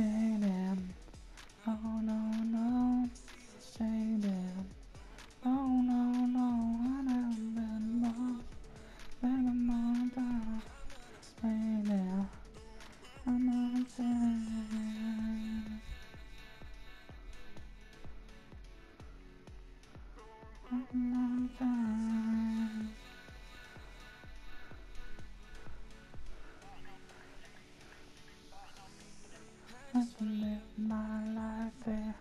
Shading. Oh I should live my life there.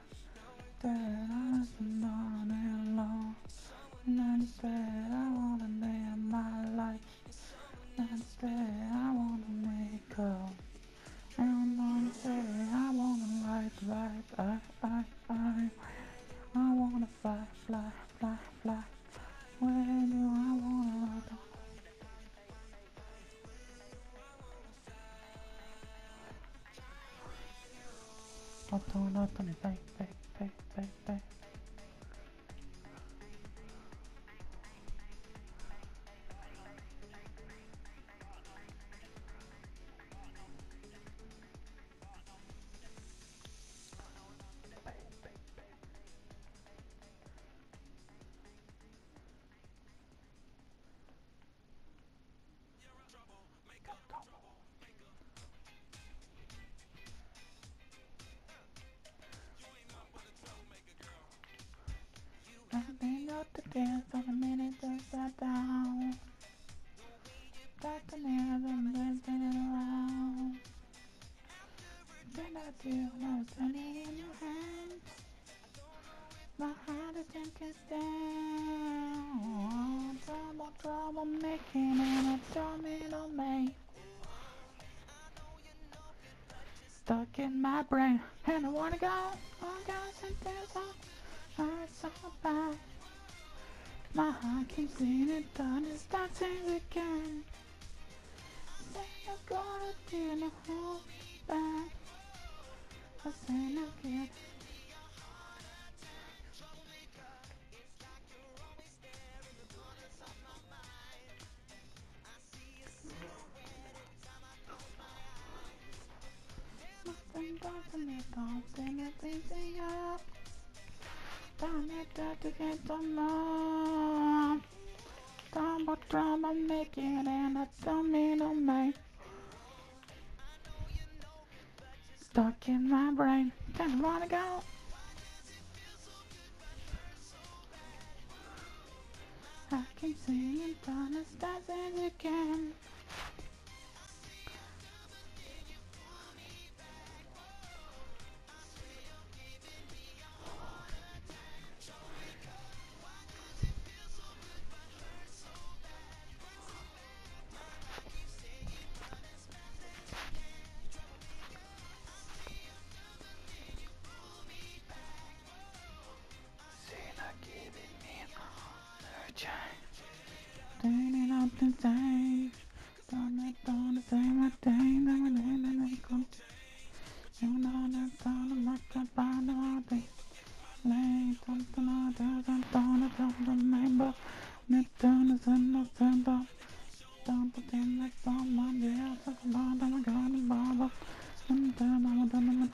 Dance for a minute to sit down. Back to never messing around. Then I do no turning in your hands. My heart is sinking down. Trouble, trouble making and a domino man. Stuck in my brain, and I wanna go. Oh, God, there's a My heart keeps beating, is dancing again. Say you're gonna do the hold me back. I say again. Everything up. Done it that to get some more. Trouble, trouble making and I don't mean no man. Stuck in my brain, don't wanna go. I keep singing, done as fast as you can.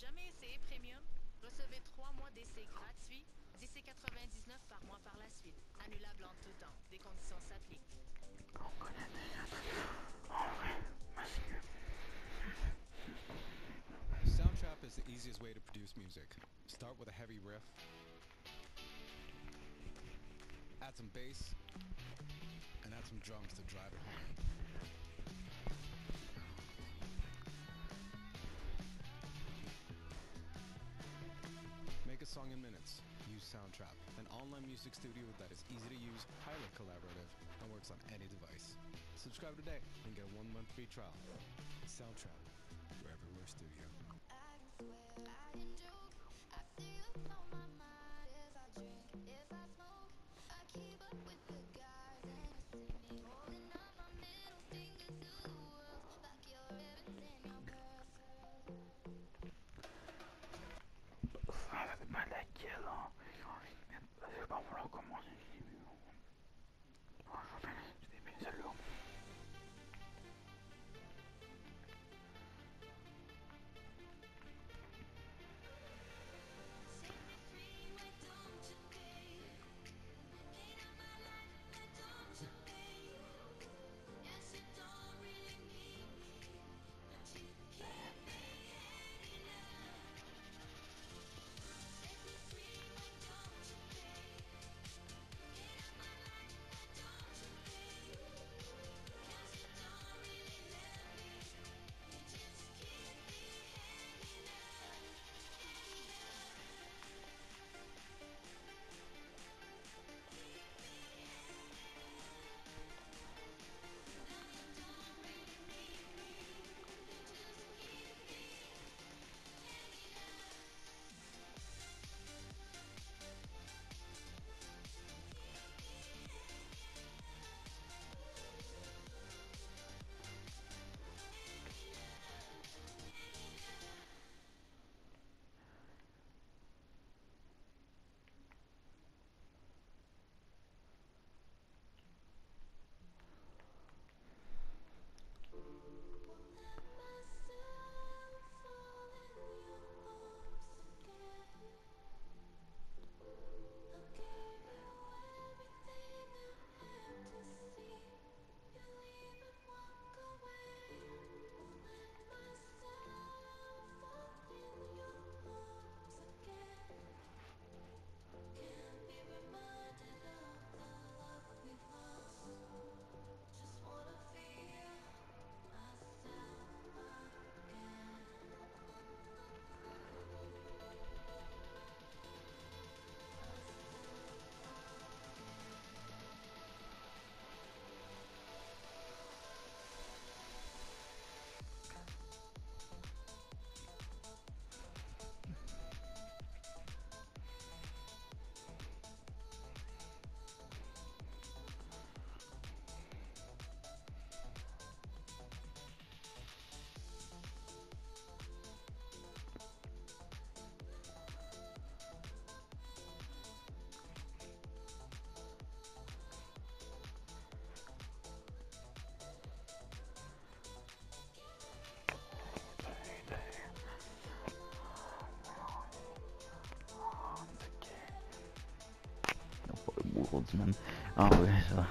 jamais essayé Premium? Recevez 3 mois d'essai gratuits, 10,99 par mois par la suite. Annulable en tout temps. Des conditions s'appliquent. Soundtrap is the easiest way to produce music. Start with a heavy riff, add some bass, and add some drums to drive it home. Make a song in minutes. Use Soundtrap, an online music studio that is easy to use, highly collaborative, and works on any device. Subscribe today and get a one month free trial. Soundtrap, your everywhere studio. I can swear, I Borådsmän. Ja, okej så.